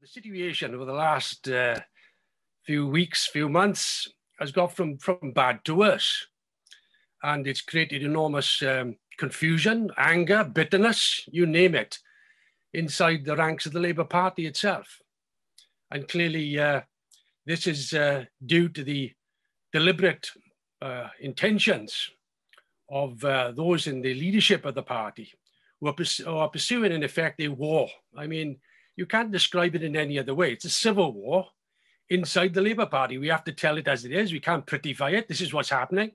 The situation over the last uh, few weeks, few months has got from, from bad to worse. And it's created enormous um, confusion, anger, bitterness, you name it, inside the ranks of the Labour Party itself. And clearly, uh, this is uh, due to the deliberate uh, intentions of uh, those in the leadership of the party who are, pers- who are pursuing, in effect, a war. I mean, you can't describe it in any other way. It's a civil war inside the Labour Party. We have to tell it as it is. We can't prettify it. This is what's happening.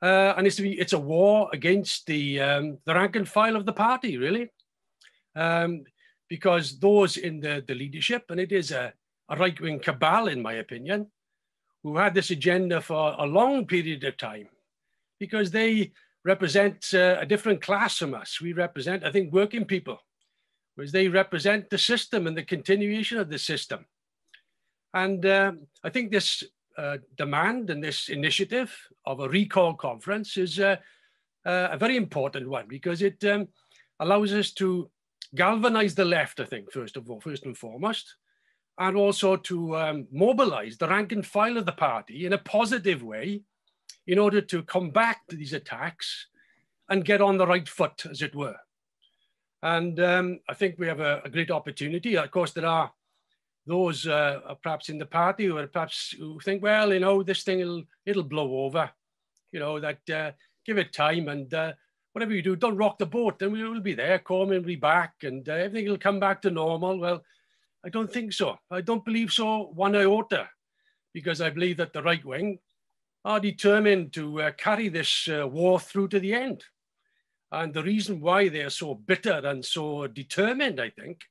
Uh, and it's, it's a war against the, um, the rank and file of the party, really. Um, because those in the, the leadership, and it is a, a right wing cabal, in my opinion, who had this agenda for a long period of time, because they represent uh, a different class from us. We represent, I think, working people, whereas they represent the system and the continuation of the system. And uh, I think this uh, demand and this initiative of a recall conference is uh, uh, a very important one because it um, allows us to galvanize the left, I think, first of all, first and foremost, and also to um, mobilize the rank and file of the party in a positive way in order to combat these attacks and get on the right foot, as it were. And um, I think we have a, a, great opportunity. Of course, there are those uh, perhaps in the party who are perhaps who think, well, you know, this thing will it'll blow over. You know that uh, give it time and uh, whatever you do, don't rock the boat, and we will be there. Corbyn will be back, and uh, everything will come back to normal. Well, I don't think so. I don't believe so one iota, because I believe that the right wing are determined to uh, carry this uh, war through to the end. And the reason why they are so bitter and so determined, I think,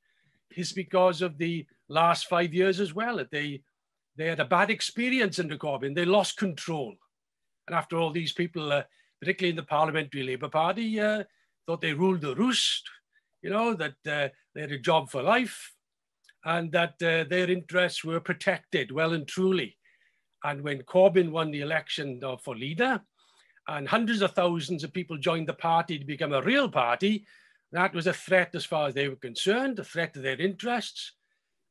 is because of the last five years as well. That they they had a bad experience under Corbyn. They lost control. And after all, these people, uh, particularly in the Parliamentary Labour Party, uh, thought they ruled the roost, you know, that uh, they had a job for life and that uh, their interests were protected well and truly. And when Corbyn won the election uh, for leader, and hundreds of thousands of people joined the party to become a real party, that was a threat as far as they were concerned, a threat to their interests.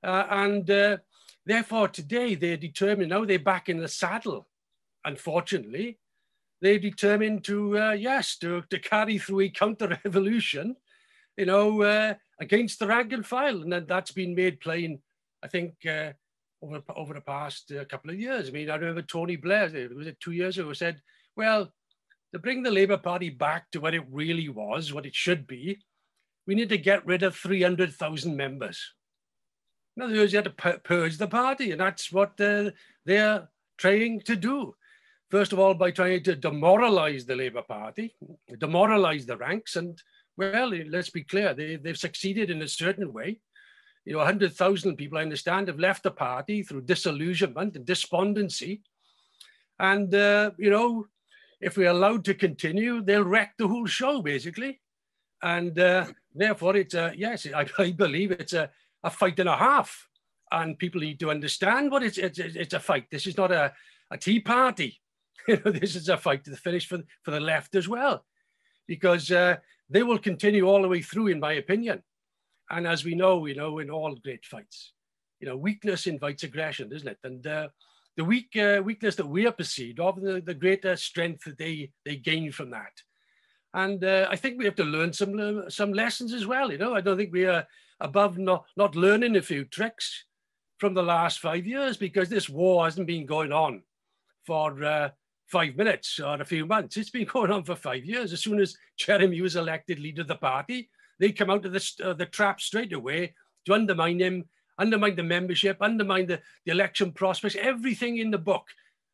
Uh, and uh, therefore, today they're determined, now they're back in the saddle, unfortunately. They're determined to, uh, yes, to, to carry through a counter revolution, you know, uh, against the rank and file. And that's been made plain, I think, uh, over, over the past uh, couple of years. I mean, I remember Tony Blair, was it two years ago, said, well, to bring the Labour Party back to what it really was, what it should be, we need to get rid of 300,000 members. In other words, you had to purge the party, and that's what uh, they're trying to do. First of all, by trying to demoralize the Labour Party, demoralize the ranks, and well, let's be clear, they, they've succeeded in a certain way you know, 100,000 people, I understand, have left the party through disillusionment and despondency. And, uh, you know, if we're allowed to continue, they'll wreck the whole show, basically. And uh, therefore, it's a, yes, I, I, believe it's a, a fight and a half. And people need to understand what it's, it's, it's a fight. This is not a, a tea party. You know, this is a fight to the finish for, for the left as well, because uh, they will continue all the way through, in my opinion. And as we know, you know, in all great fights, you know, weakness invites aggression, isn't it? And uh, the weak uh, weakness that we are perceived of, the, the greater strength that they they gain from that. And uh, I think we have to learn some some lessons as well. You know, I don't think we are above not not learning a few tricks from the last five years because this war hasn't been going on for uh, five minutes or a few months. It's been going on for five years. As soon as Jeremy was elected leader of the party, they come out of the, uh, the trap straight away to undermine him, undermine the membership, undermine the, the election prospects, everything in the book.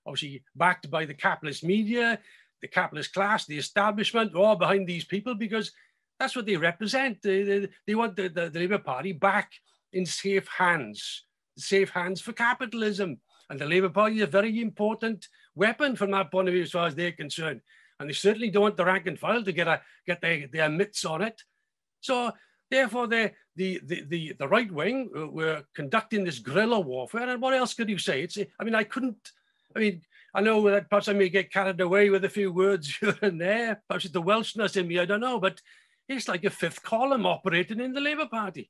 Obviously, backed by the capitalist media, the capitalist class, the establishment, all behind these people because that's what they represent. They, they, they want the, the, the Labour Party back in safe hands, safe hands for capitalism. And the Labour Party is a very important weapon from that point of view, as far as they're concerned. And they certainly don't want the rank and file to get a get their, their mitts on it. So therefore, the, the, the, the, right wing uh, were conducting this guerrilla warfare. And what else could you say? It's, I mean, I couldn't, I mean, I know that perhaps I may get carried away with a few words here and there. Perhaps it's the Welshness in me, I don't know. But it's like a fifth column operating in the Labour Party.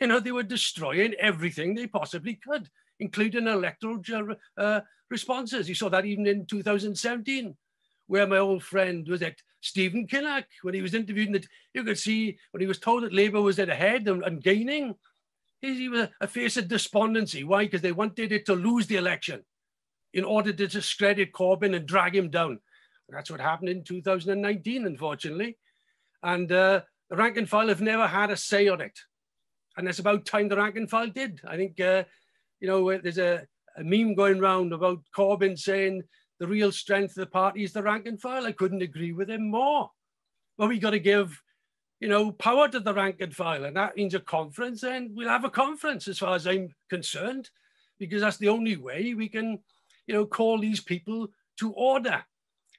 You know, they were destroying everything they possibly could, including electoral uh, responses. You saw that even in 2017, where my old friend was at Stephen Kinnock, when he was interviewed, that you could see when he was told that Labour was at ahead and, and gaining, he, he was a face of despondency. Why? Because they wanted it to lose the election in order to discredit Corbyn and drag him down. That's what happened in 2019, unfortunately. And uh, the rank and file have never had a say on it. And it's about time the rank and file did. I think, uh, you know, there's a, a meme going around about Corbyn saying the real strength of the party is the rank and file. I couldn't agree with him more. But we got to give, you know, power to the rank and file. And that means a conference. And we'll have a conference as far as I'm concerned, because that's the only way we can, you know, call these people to order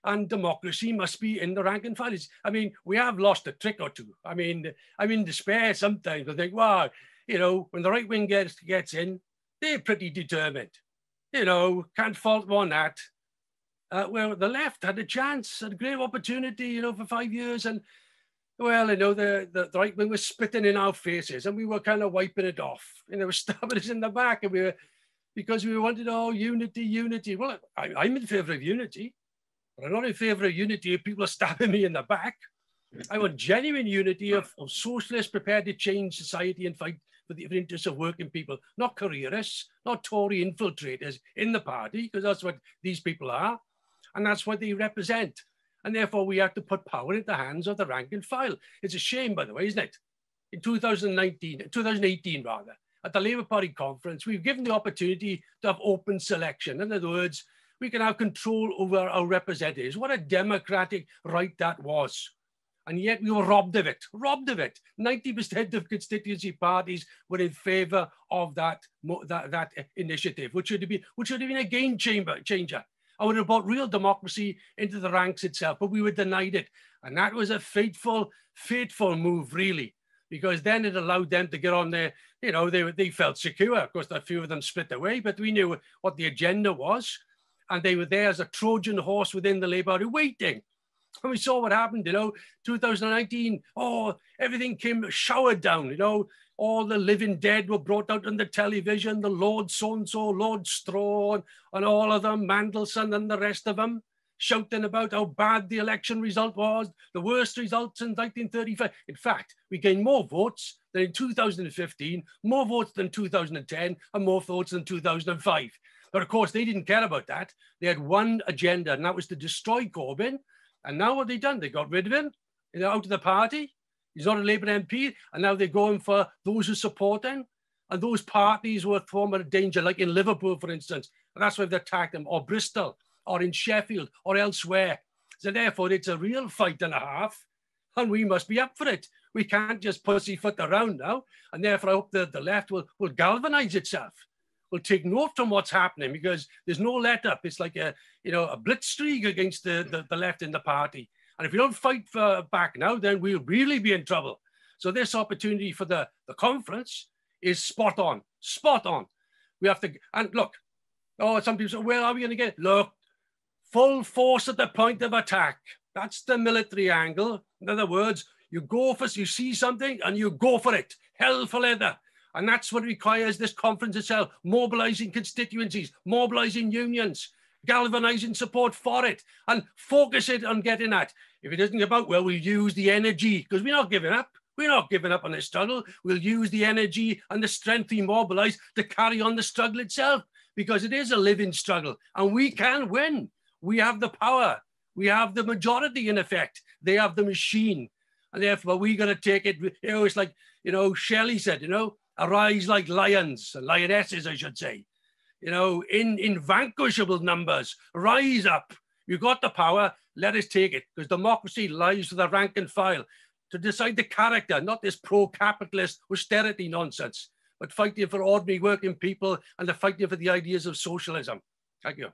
and democracy must be in the rank and file. I mean, we have lost a trick or two. I mean, I'm in despair sometimes. I think, wow, you know, when the right wing gets gets in, they're pretty determined. You know, can't fault one that. Uh, well, the left had a chance, had a great opportunity, you know, for five years, and well, you know, the, the, the right wing was spitting in our faces, and we were kind of wiping it off. And they were stabbing us in the back, and we were because we wanted oh unity, unity. Well, I, I'm in favour of unity. But I'm not in favour of unity if people are stabbing me in the back. I want genuine unity of, of socialists prepared to change society and fight for the interests of working people, not careerists, not Tory infiltrators in the party, because that's what these people are. And that's what they represent. And therefore, we have to put power in the hands of the rank and file. It's a shame, by the way, isn't it? In 2019, 2018 rather, at the Labour Party conference, we've given the opportunity to have open selection. In other words, we can have control over our representatives. What a democratic right that was. And yet we were robbed of it, robbed of it. 90% of constituency parties were in favor of that, that, that initiative, which should, have been, which should have been a game chamber, changer. I would have brought real democracy into the ranks itself, but we were denied it. And that was a fateful, fateful move, really, because then it allowed them to get on there. You know, they, they felt secure. Of course, a few of them split away, but we knew what the agenda was and they were there as a Trojan horse within the Labour Party waiting. And we saw what happened, you know, 2019, oh, everything came showered down, you know, all the living dead were brought out on the television, the Lord so-and-so, Lord Straw, and all of them, Mandelson and the rest of them, shouting about how bad the election result was, the worst result since 1935. In fact, we gained more votes than in 2015, more votes than 2010, and more votes than 2005. But of course, they didn't care about that. They had one agenda, and that was to destroy Corbyn. And now what they done? They got rid of him, you know, out of the party. He's not a Labour MP, and now they're going for those who support him. And those parties were former danger, like in Liverpool, for instance. And that's why they attacked them, or Bristol, or in Sheffield, or elsewhere. So therefore, it's a real fight and a half, and we must be up for it. We can't just pussyfoot around now. And therefore, I hope that the left will, will galvanize itself will take note from what's happening because there's no let up. It's like a you know a blitzkrieg against the, the, the left in the party. And if we don't fight for, back now, then we'll really be in trouble. So this opportunity for the, the conference is spot on, spot on. We have to, and look, oh, some people say, where are we going to get? Look, full force at the point of attack. That's the military angle. In other words, you go for, you see something and you go for it. Hell for leather. And that's what requires this conference itself, mobilizing constituencies, mobilizing unions, galvanizing support for it, and focus it on getting that. If it isn't about, well, we'll use the energy, because we're not giving up. We're not giving up on this struggle. We'll use the energy and the strength we mobilize to carry on the struggle itself, because it is a living struggle, and we can win. We have the power. We have the majority, in effect. They have the machine. And therefore, we're going to take it. You know, it's like, you know, Shelley said, you know, arise like lions, lionesses, I should say, you know, in invanquishable numbers. Rise up. You got the power. Let us take it because democracy lies for the rank and file to decide the character, not this pro-capitalist austerity nonsense, but fighting for ordinary working people and the fighting for the ideas of socialism. Thank you.